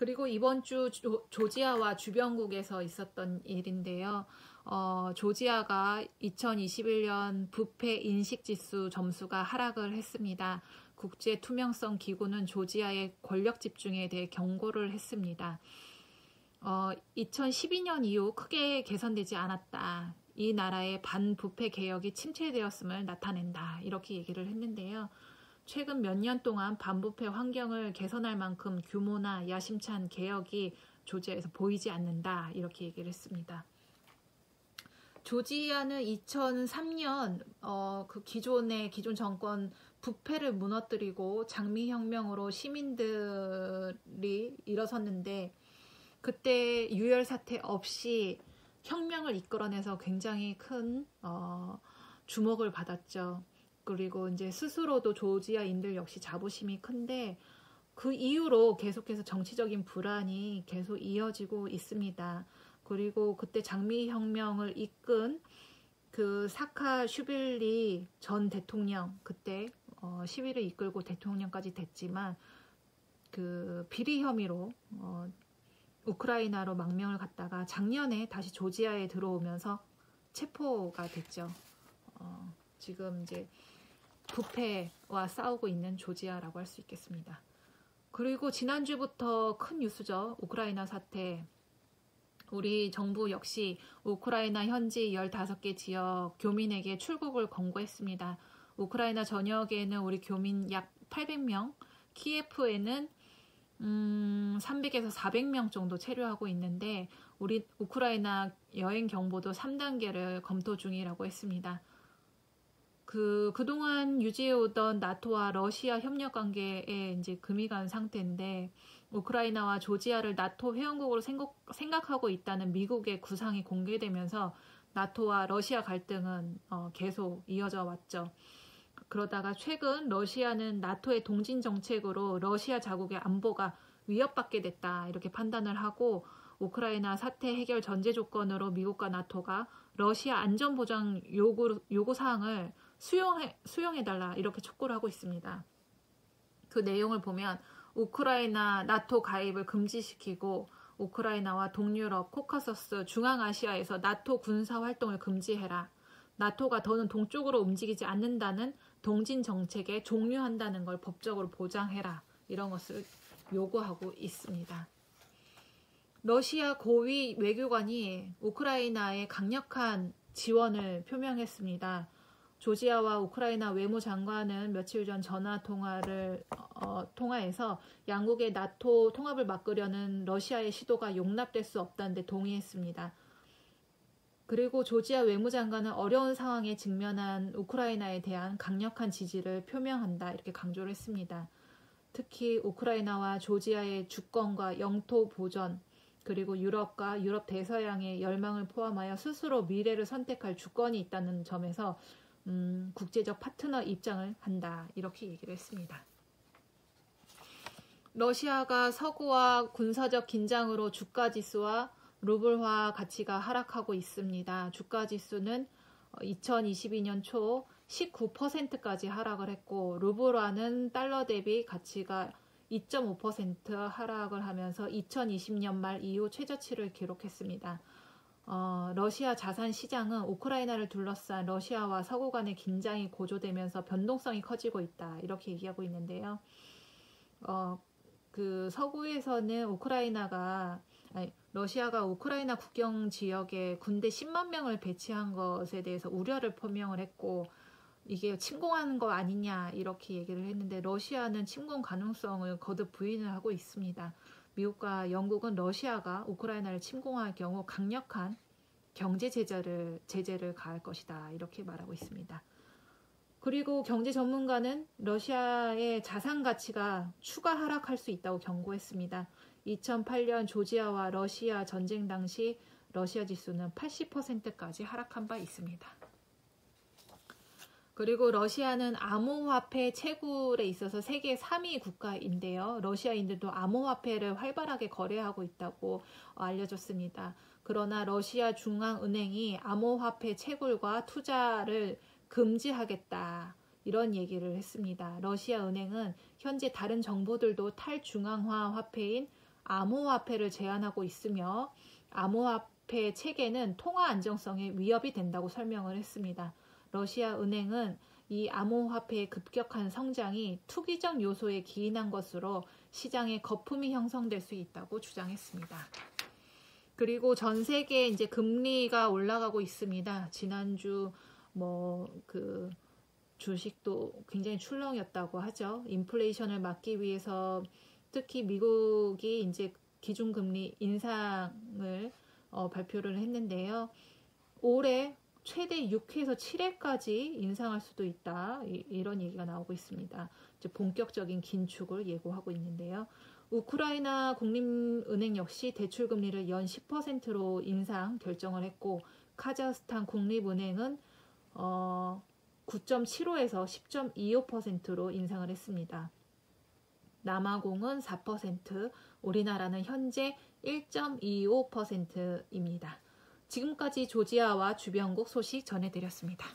그리고 이번 주 조, 조지아와 주변국에서 있었던 일인데요. 어, 조지아가 2021년 부패 인식 지수 점수가 하락을 했습니다. 국제 투명성 기구는 조지아의 권력 집중에 대해 경고를 했습니다. 어, 2012년 이후 크게 개선되지 않았다. 이 나라의 반부패 개혁이 침체되었음을 나타낸다. 이렇게 얘기를 했는데요. 최근 몇 년 동안 반부패 환경을 개선할 만큼 규모나 야심찬 개혁이 조지아에서 보이지 않는다. 이렇게 얘기를 했습니다. 조지아는 2003년 어, 그 기존의 기존 정권 부패를 무너뜨리고 장미혁명으로 시민들이 일어섰는데 그때 유혈 사태 없이 혁명을 이끌어내서 굉장히 큰 어, 주목을 받았죠. 그리고 이제 스스로도 조지아인들 역시 자부심이 큰데 그 이후로 계속해서 정치적인 불안이 계속 이어지고 있습니다. 그리고 그때 장미혁명을 이끈 그 사카 슈빌리 전 대통령 그때 어, 시위를 이끌고 대통령까지 됐지만 그 비리 혐의로 어, 우크라이나로 망명을 갔다가 작년에 다시 조지아에 들어오면서 체포가 됐죠. 어, 지금 이제 부패와 싸우고 있는 조지아라고 할 수 있겠습니다. 그리고 지난주부터 큰 뉴스죠. 우크라이나 사태. 우리 정부 역시 우크라이나 현지 15개 지역 교민에게 출국을 권고했습니다. 우크라이나 전역에는 우리 교민 약 800명, 키예프에는 음, 300에서 400명 정도 체류하고 있는데 우리 우크라이나 여행 경보도 3단계를 검토 중이라고 했습니다. 그 그동안 유지해 오던 나토와 러시아 협력 관계에 이제 금이 간 상태인데 우크라이나와 조지아를 나토 회원국으로 생각, 생각 하고 있다는 미국의 구상이 공개되면서 나토와 러시아 갈등은 어, 계속 이어져 왔죠. 그러다가 최근 러시아는 나토의 동진 정책으로 러시아 자국의 안보가 위협받게 됐다 이렇게 판단을 하고 우크라이나 사태 해결 전제 조건으로 미국과 나토가 러시아 안전보장 요구, 요구 사항을 수용해, 수용해달라 이렇게 촉구를 하고 있습니다. 그 내용을 보면 우크라이나 나토 가입을 금지시키고 우크라이나와 동유럽, 코카서스, 중앙아시아에서 나토 군사 활동을 금지해라. 나토가 더는 동쪽으로 움직이지 않는다는 동진 정책에 종료한다는 걸 법적으로 보장해라. 이런 것을 요구하고 있습니다. 러시아 고위 외교관이 우크라이나에 강력한 지원을 표명했습니다. 조지아와 우크라이나 외무장관은 며칠 전 전화 통화를 어, 통화해서 양국의 나토 통합을 막으려는 러시아의 시도가 용납될 수 없다는데 동의했습니다. 그리고 조지아 외무장관은 어려운 상황에 직면한 우크라이나에 대한 강력한 지지를 표명한다 이렇게 강조를 했습니다. 특히 우크라이나와 조지아의 주권과 영토 보전 그리고 유럽과 유럽 대서양의 열망을 포함하여 스스로 미래를 선택할 주권이 있다는 점에서 음, 국제적 파트너 입장을 한다 이렇게 얘기를 했습니다. 러시아가 서구와 군사적 긴장으로 주가 지수와 루블화 가치가 하락하고 있습니다. 주가 지수는 2022년 초 19%까지 하락을 했고 루블화는 달러 대비 가치가 2.5% 하락을 하면서 2020년 말 이후 최저치를 기록했습니다. 어, 러시아 자산 시장은 우크라이나를 둘러싼 러시아와 서구 간의 긴장이 고조되면서 변동성이 커지고 있다. 이렇게 얘기하고 있는데요. 어, 그 서구에서는 우크라이나가 아니, 러시아가 우크라이나 국경 지역에 군대 10만 명을 배치한 것에 대해서 우려를 표명을 했고 이게 침공하는 거 아니냐 이렇게 얘기를 했는데 러시아는 침공 가능성을 거듭 부인을 하고 있습니다. 미국과 영국은 러시아가 우크라이나를 침공할 경우 강력한 경제 제재를 제재를 가할 것이다 이렇게 말하고 있습니다. 그리고 경제 전문가는 러시아의 자산 가치가 추가 하락할 수 있다고 경고했습니다. 2008년 조지아와 러시아 전쟁 당시 러시아 지수는 80%까지 하락한 바 있습니다. 그리고 러시아는 암호화폐 채굴에 있어서 세계 3위 국가인데요. 러시아인들도 암호화폐를 활발하게 거래하고 있다고 알려졌습니다. 그러나 러시아 중앙은행이 암호화폐 채굴과 투자를 금지하겠다. 이런 얘기를 했습니다. 러시아 은행은 현재 다른 정보들도 탈중앙화 화폐인 암호화폐를 제한하고 있으며 암호화폐 체계는 통화 안정성에 위협이 된다고 설명을 했습니다. 러시아 은행은 이 암호화폐의 급격한 성장이 투기적 요소에 기인한 것으로 시장에 거품이 형성될 수 있다고 주장했습니다. 그리고 전 세계 이제 금리가 올라가고 있습니다. 지난주 뭐 그 주식도 굉장히 출렁였다고 하죠. 인플레이션을 막기 위해서 특히 미국이 이제 기준금리 인상을 어, 발표를 했는데요. 올해 최대 6회에서 7회까지 인상할 수도 있다. 이, 런 얘기가 나오고 있습니다. 본격적인 긴축을 예고하고 있는데요. 우크라이나 국립은행 역시 대출 금리를 연 10%로 인상 결정을 했고 카자흐스탄 국립은행은 어, 9.75에서 10.25%로 인상을 했습니다. 남아공은 4%, 우리나라는 현재 1.25%입니다. 지금까지 조지아와 주변국 소식 전해드렸습니다.